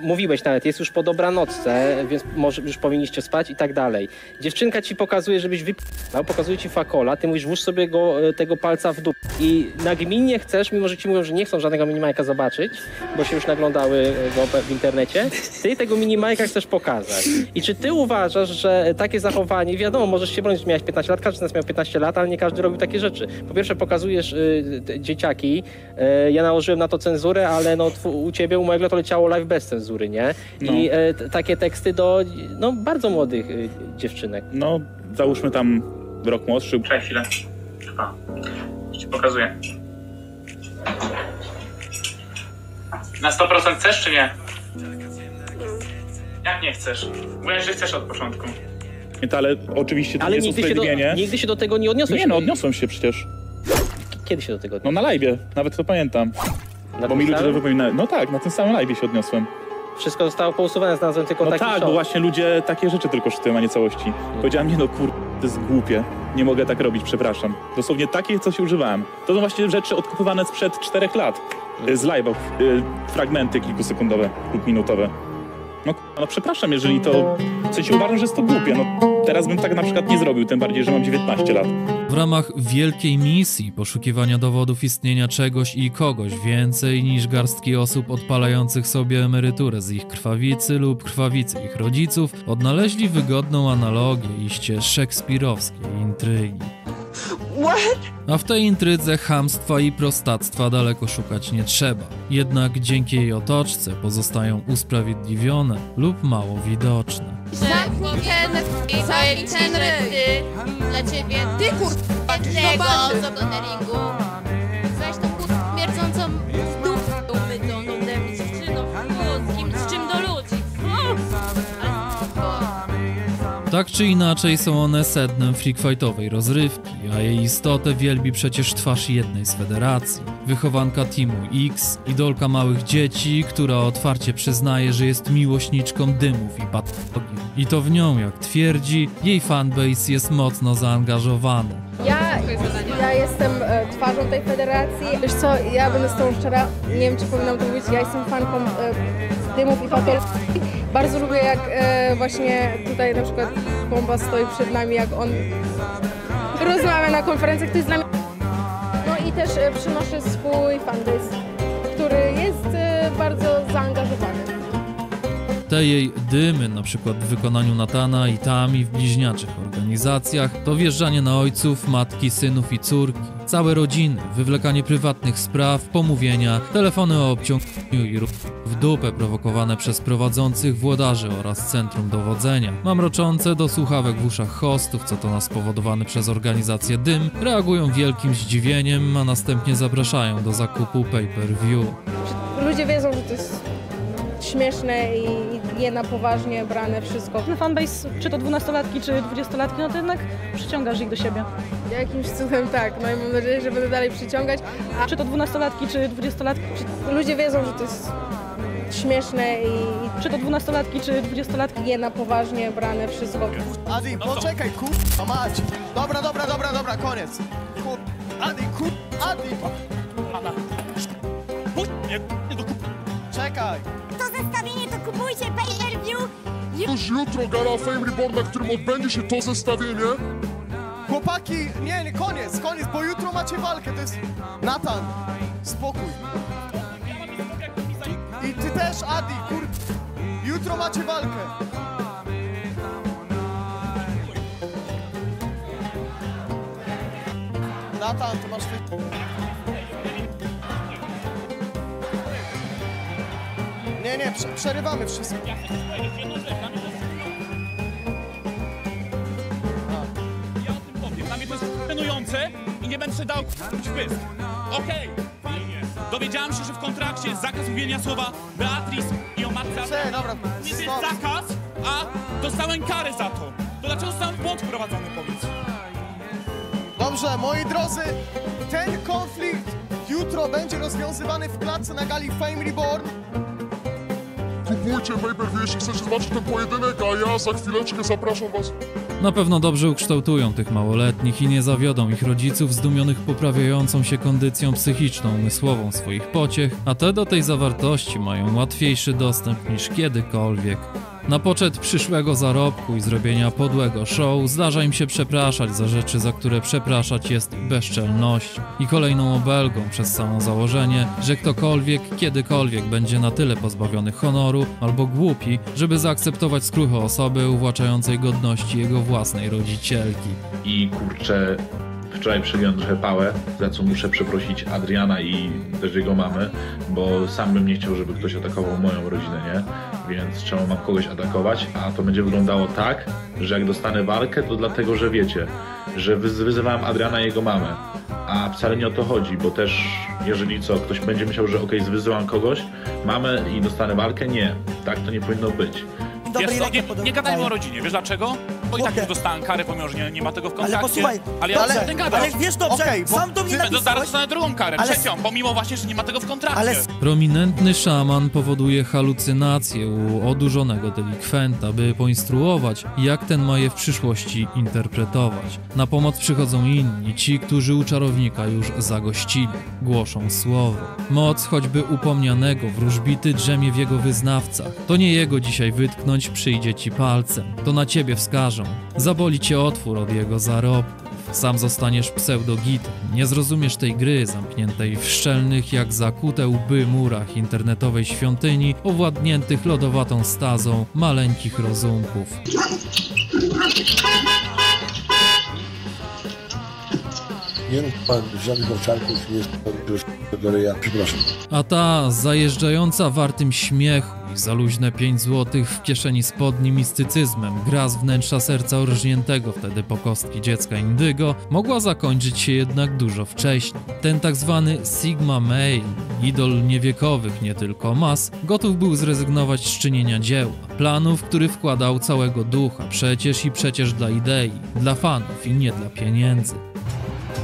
mówiłeś nawet, jest już po dobranocce, więc może już powinniście spać i tak dalej. Dziewczynka ci pokazuje, żebyś wypisał, pokazuje ci fakola, ty mówisz, włóż sobie go, e, tego palca w dół. I nagminnie chcesz, mimo że ci mówią, że nie chcą żadnego minimajka zobaczyć, bo się już naglądały e, go w internecie, ty tego minimajka chcesz pokazać. I czy ty uważasz, że takie zachowanie, wiadomo, możesz się bronić, miałeś 15 lat, każdy z nas miał 15 lat, ale nie każdy robił takie rzeczy. Po pierwsze pokazujesz dzieciaki, ja nałożyłem na to cenzurę, ale no tw- u ciebie, u mojego to leciało live bez cenzury, nie? I No. e, t- takie teksty do no, bardzo młodych y, dziewczynek. No, załóżmy tam rok młodszy. Czekaj chwilę. Już ci pokazuję. Na 100% chcesz czy nie? Jak nie chcesz? Mówiłeś, że chcesz od początku. Nie, to ale oczywiście to Ale nie jest nigdy się, do, nigdy się do tego nie odniosłeś. Nie no, odniosłem się przecież. Kiedy się do tego No na live, nawet to pamiętam. Bo tym mi ludzie samym? wypominają. No tak, na tym samym live się odniosłem. Wszystko zostało pousuwane, znalazłem tylko No taki tak, show. bo właśnie ludzie takie rzeczy tylko sztują, a nie całości. Powiedziałem, nie no kur... to jest głupie. Nie mogę tak robić, przepraszam. Dosłownie takie, co się używałem. To są właśnie rzeczy odkopywane sprzed czterech lat. Y, Z live'ów. y, Fragmenty kilkusekundowe lub minutowe. No, no przepraszam, jeżeli to... W sensie uważam, że jest to głupie. No teraz bym tak na przykład nie zrobił, tym bardziej, że mam 19 lat. W ramach wielkiej misji poszukiwania dowodów istnienia czegoś i kogoś więcej niż garstki osób odpalających sobie emeryturę z ich krwawicy lub krwawicy ich rodziców, odnaleźli wygodną analogię iście szekspirowskiej intrygi. What? A w tej intrydze chamstwa i prostactwa daleko szukać nie trzeba. Jednak dzięki jej otoczce pozostają usprawiedliwione lub mało widoczne. Zamknij ten, ten ryj. Dla ciebie, ty kur... jednego z oglądaringu. Tak czy inaczej są one sednem freakfightowej rozrywki, a jej istotę wielbi przecież twarz jednej z federacji. Wychowanka Teamu X, idolka małych dzieci, która otwarcie przyznaje, że jest miłośniczką dymów i patologii. I to w nią, jak twierdzi, jej fanbase jest mocno zaangażowany. Ja, ja jestem e, twarzą tej federacji. Wiesz co, ja będę z tą szczera, nie wiem czy powinnam to mówić, ja jestem fanką e, dymów i. Bardzo lubię jak e, właśnie tutaj na przykład bomba stoi przed nami, jak on rozmawia na konferencjach, to jest dla mnie... No i też e, przynoszę swój fanbase, który jest e, bardzo zaangażowany. Te jej dymy, na przykład w wykonaniu Natana i Tami w bliźniaczych organizacjach, to wjeżdżanie na ojców, matki, synów i córki, całe rodziny, wywlekanie prywatnych spraw, pomówienia, telefony o obciąganiu i w dupę prowokowane przez prowadzących włodarzy oraz centrum dowodzenia, mamroczące do słuchawek w uszach hostów, co to na spowodowany przez organizację dym, reagują wielkim zdziwieniem, a następnie zapraszają do zakupu pay-per-view. Ludzie wiedzą, że to jest śmieszne i i nie na poważnie brane wszystko. No fanbase, czy to dwunastolatki, czy dwudziestolatki, no to jednak przyciągasz ich do siebie. Jakimś cudem tak, no i mam nadzieję, że będę dalej przyciągać. A Czy to dwunastolatki, czy dwudziestolatki, czy, ludzie wiedzą, że to jest śmieszne i czy to dwunastolatki, czy dwudziestolatki. nie na poważnie brane wszystko. Adi, poczekaj, kurwa mać. Dobra, dobra, dobra, dobra, koniec. Kur... Adi, kur... Adi. Ana. Czekaj. To zestawienie to kupujcie pay-per-view. Już jutro gala Fame Reborn, na którym odbędzie się to zestawienie. Chłopaki, nie, nie, koniec, koniec, bo jutro macie walkę, to jest... Natan, spokój. I ty też, Adi, kur... Jutro macie walkę. Natan, to masz... wy- Nie, nie, prze przerywamy wszystko. Dla mnie to jest trenujące i nie będę dał k***ć pysk. Okej. Dowiedziałam się, że w kontrakcie jest zakaz mówienia słowa Beatrice i o matce Adriana. dobra, Niby jest stop. zakaz, a dostałem karę za to. To dlaczego zostałem w błąd wprowadzony, powiedz? Dobrze, moi drodzy, ten konflikt jutro będzie rozwiązywany w klatce na gali Fame Reborn. Kupujcie jeśli chcecie zobaczyć ten pojedynek, a ja za chwileczkę zapraszam was Na pewno dobrze ukształtują tych małoletnich i nie zawiodą ich rodziców zdumionych poprawiającą się kondycją psychiczną, umysłową swoich pociech, a te do tej zawartości mają łatwiejszy dostęp niż kiedykolwiek. Na poczet przyszłego zarobku i zrobienia podłego show zdarza im się przepraszać za rzeczy, za które przepraszać jest bezczelnością i kolejną obelgą przez samo założenie, że ktokolwiek kiedykolwiek będzie na tyle pozbawiony honoru albo głupi, żeby zaakceptować skruchę osoby uwłaczającej godności jego własnej rodzicielki. i kurczę, wczoraj przegiąłem trochę pałę, za co muszę przeprosić Adriana i też jego mamę, bo sam bym nie chciał, żeby ktoś atakował moją rodzinę, nie? Więc czemu mam kogoś atakować? A to będzie wyglądało tak, że jak dostanę walkę, to dlatego, że wiecie, że wyz- wyzywałem Adriana i jego mamę. A wcale nie o to chodzi, bo też jeżeli co, ktoś będzie myślał, że okej, wyzywam kogoś, mamę i dostanę walkę, nie. Tak to nie powinno być. Wiesz co, nie, nie gadajmy o rodzinie, wiesz dlaczego? Bo i tak już dostałem karę, pomimo że nie, nie ma tego w kontrakcie. posłuchaj, ale ja dobrze, gadał. ale wiesz dobrze, Okej, bo sam do mnie napisałeś. Zaraz dostanę drugą karę, Ale- trzecią, pomimo właśnie, że nie ma tego w kontrakcie. Ale- Prominentny szaman powoduje halucynacje u odurzonego delikwenta, by poinstruować, jak ten ma je w przyszłości interpretować. Na pomoc przychodzą inni, ci, którzy u czarownika już zagościli, głoszą słowo. Moc choćby upomnianego wróżbity drzemie w jego wyznawcach. To nie jego dzisiaj wytknąć przyjdzie ci palcem, to na ciebie wskażą. Zaboli cię otwór od jego zarobków. Sam zostaniesz pseudogitem, nie zrozumiesz tej gry zamkniętej w szczelnych jak zakute łby murach internetowej świątyni owładniętych lodowatą stazą maleńkich rozumków. Pan jest. Przepraszam. A ta zajeżdżająca wartym śmiechu i za luźne 5 złotych w kieszeni spodni mistycyzmem gra z wnętrza serca orżniętego wtedy po kostki dziecka indygo mogła zakończyć się jednak dużo wcześniej. Ten tak zwany Sigma Male, idol niewiekowych nie tylko mas, gotów był zrezygnować z czynienia dzieła, planu, w który wkładał całego ducha, przecież i przecież dla idei, dla fanów i nie dla pieniędzy.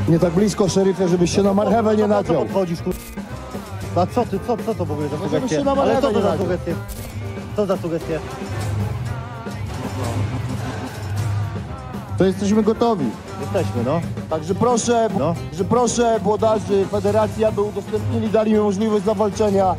Nie tak blisko, szeryfie, żebyś się na marchewę nie naciął. Odchodzisz, kur... A co ty, co, co to w ogóle za sugestie? się na Ale marchewę co to za sugestie? Co za sugestie? To jesteśmy gotowi. Jesteśmy, no. Także proszę, że proszę włodarzy federacji, aby udostępnili, dali mi możliwość zawalczenia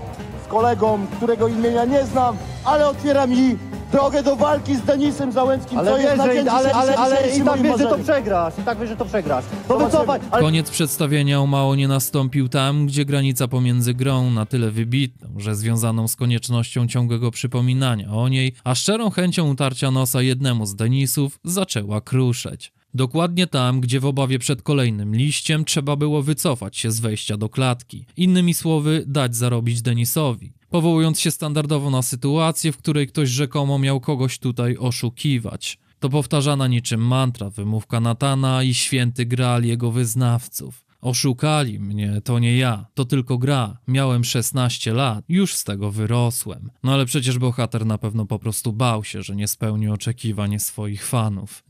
z kolegą, którego imienia nie znam, ale otwiera mi drogę do walki z Denisem Załęckim, Ale co jest na dzień ale, ale, ale i tak wiesz, że to przegrasz, i tak wiesz, że to przegrasz. To wycofaj, ale Koniec przedstawienia o mało nie nastąpił tam, gdzie granica pomiędzy grą na tyle wybitną, że związaną z koniecznością ciągłego przypominania o niej, a szczerą chęcią utarcia nosa jednemu z Denisów zaczęła kruszeć. Dokładnie tam, gdzie w obawie przed kolejnym liściem trzeba było wycofać się z wejścia do klatki. Innymi słowy, dać zarobić Denisowi. Powołując się standardowo na sytuację, w której ktoś rzekomo miał kogoś tutaj oszukiwać. To powtarzana niczym mantra wymówka Natana i święty gral jego wyznawców. Oszukali mnie, to nie ja, to tylko gra. Miałem 16 lat, już z tego wyrosłem. No ale przecież bohater na pewno po prostu bał się, że nie spełni oczekiwań swoich fanów.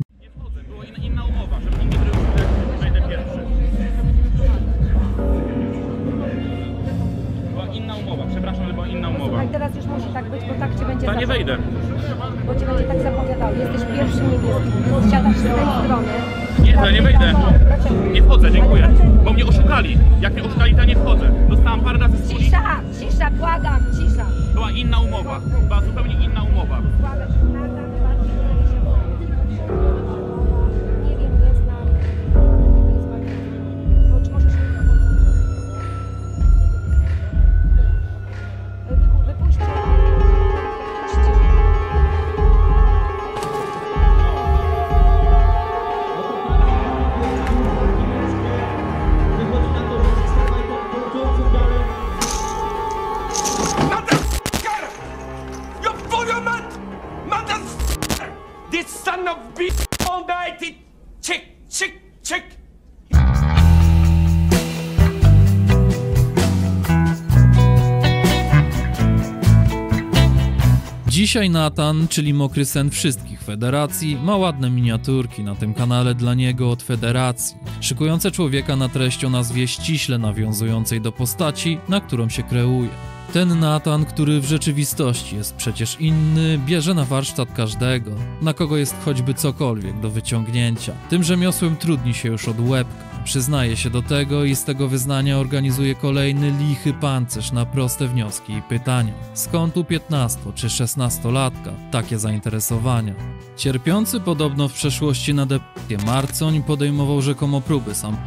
Inna umowa, żeby nikt nie To nie wejdę. Bo cię będzie tak zapowiadał. Jesteś pierwszy niebieski, siadasz z tej strony. Nie, to ja nie wejdę. Nie wchodzę, dziękuję. Bo mnie oszukali. Jak mnie oszukali, to ja nie wchodzę. Dostałam parę razy z. Cisza, cisza, błagam, cisza. Była inna umowa. Była zupełnie inna umowa. Dzisiaj Nathan, czyli mokry sen wszystkich federacji, ma ładne miniaturki na tym kanale dla niego od federacji, szykujące człowieka na treść o nazwie ściśle nawiązującej do postaci, na którą się kreuje. Ten Nathan, który w rzeczywistości jest przecież inny, bierze na warsztat każdego, na kogo jest choćby cokolwiek do wyciągnięcia. Tym rzemiosłem trudni się już od łebka. Przyznaje się do tego i z tego wyznania organizuje kolejny lichy pancerz na proste wnioski i pytania. Skąd u 15 czy 16 latka takie zainteresowania? Cierpiący podobno w przeszłości na depresję Marcoń podejmował rzekomo próby sam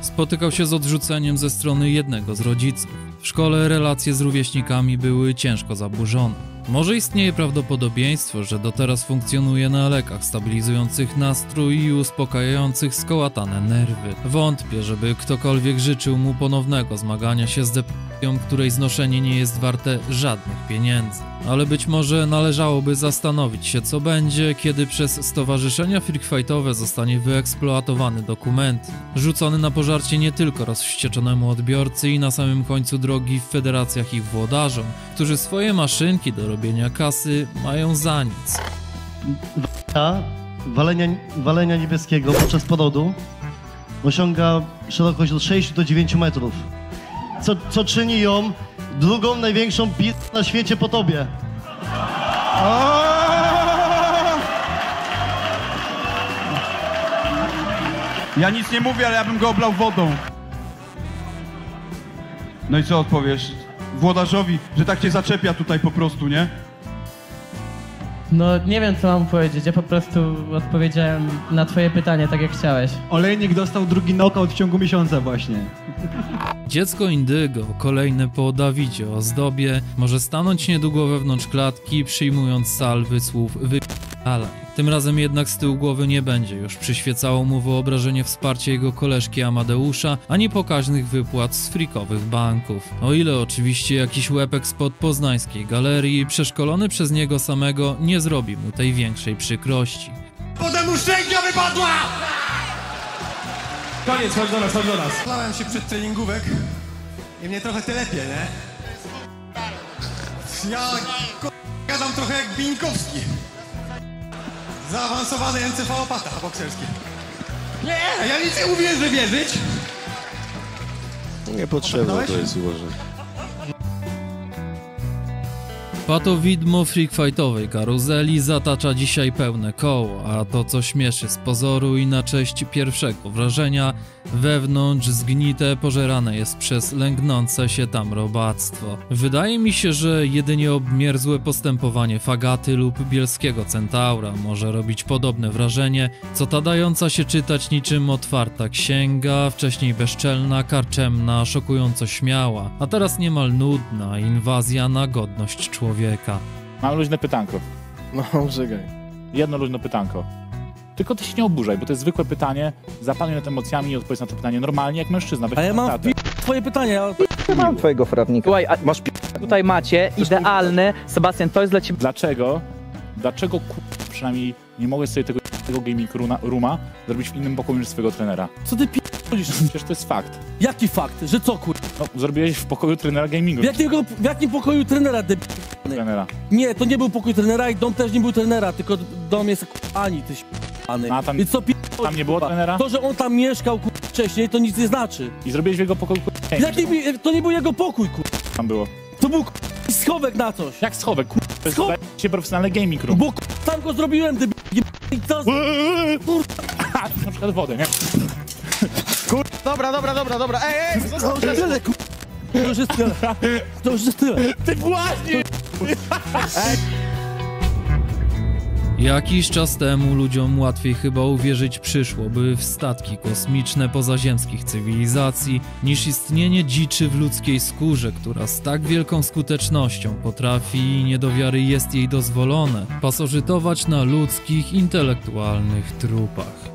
spotykał się z odrzuceniem ze strony jednego z rodziców. W szkole relacje z rówieśnikami były ciężko zaburzone. Może istnieje prawdopodobieństwo, że do teraz funkcjonuje na lekach stabilizujących nastrój i uspokajających skołatane nerwy. Wątpię, żeby ktokolwiek życzył mu ponownego zmagania się z depresją, której znoszenie nie jest warte żadnych pieniędzy. Ale być może należałoby zastanowić się, co będzie, kiedy przez stowarzyszenia freakfightowe zostanie wyeksploatowany dokument, rzucony na pożarcie nie tylko rozwścieczonemu odbiorcy i na samym końcu drogi w federacjach ich włodarzom, którzy swoje maszynki do robienia kasy mają za nic. Walenia, walenia niebieskiego podczas porodu osiąga szerokość od 6 do 9 metrów, co, co czyni ją drugą największą pi... na świecie po tobie. Ja nic nie mówię, ale ja bym go oblał wodą. No i co odpowiesz? Włodarzowi, że tak cię zaczepia tutaj po prostu, nie? No nie wiem co mam powiedzieć, ja po prostu odpowiedziałem na twoje pytanie tak jak chciałeś. Olejnik dostał drugi knockout w ciągu miesiąca właśnie. Dziecko Indygo, kolejne po Dawidzie ozdobie, może stanąć niedługo wewnątrz klatki, przyjmując salwy słów wypalaj. Tym razem jednak z tyłu głowy nie będzie już przyświecało mu wyobrażenie wsparcia jego koleżki Amadeusza, ani pokaźnych wypłat z frikowych banków. O ile oczywiście jakiś łepek spod poznańskiej galerii, przeszkolony przez niego samego, nie zrobi mu tej większej przykrości. Potem mu szczęka wypadła! Koniec, chodź do nas, chodź do nas. Plałem się przed treningówek i mnie trochę telepie, nie? Ja gadam trochę jak Bińkowski. Zaawansowany encefalopata bokserski. Nie, ja nic nie że wierzyć. Niepotrzebne to jest uważać. Pato widmo freakfightowej karuzeli zatacza dzisiaj pełne koło, a to co śmieszy z pozoru i na cześć pierwszego wrażenia, wewnątrz zgnite pożerane jest przez lęgnące się tam robactwo. Wydaje mi się, że jedynie obmierzłe postępowanie Fagaty lub Bielskiego Centaura może robić podobne wrażenie, co ta dająca się czytać niczym otwarta księga, wcześniej bezczelna, karczemna, szokująco śmiała, a teraz niemal nudna inwazja na godność człowieka. Mam luźne pytanko. No, czekaj. Jedno luźne pytanko. Tylko ty się nie oburzaj, bo to jest zwykłe pytanie, zapanuj nad emocjami i odpowiedz na to pytanie normalnie jak mężczyzna. A ja mam pi- twoje pytanie, ja... Mam twojego prawnika. Słuchaj, a masz tutaj macie idealny, Sebastian, to jest dla ciebie... Dlaczego, dlaczego ku... przynajmniej nie mogę sobie tego, tego gaming rooma- rooma zrobić w innym pokoju niż swojego trenera? Co ty pi... Przecież to jest fakt. Jaki fakt? Że co kur... No, zrobiłeś w pokoju trenera gamingu. W, jakiego, w jakim pokoju trenera, Trenera. Nie, to nie był pokój trenera i dom też nie był trenera, tylko dom jest k- Ani, ty śpany. A tam- I co pi... tam nie było kurwa? trenera? To, że on tam mieszkał kur... wcześniej, to nic nie znaczy. I zrobiłeś w jego pokoju ku... nie, Jaki mi... To nie był jego pokój, kur... tam było. To był kur... schowek na coś. Jak schowek? Ku... To jest Schowek? się profesjonalny gaming room. Bo kur... sam go zrobiłem, deb... I co... Kur... [LAUGHS] Na przykład wodę, nie? Dobra, dobra, dobra, dobra. Ej, ej! To już jest tyle, kur... To już jest tyle. To już jest tyle. Ty właśnie! [LAUGHS] Jakiś czas temu ludziom łatwiej chyba uwierzyć przyszłoby w statki kosmiczne pozaziemskich cywilizacji, niż istnienie dziczy w ludzkiej skórze, która z tak wielką skutecznością potrafi i nie do wiary jest jej dozwolone, pasożytować na ludzkich, intelektualnych trupach.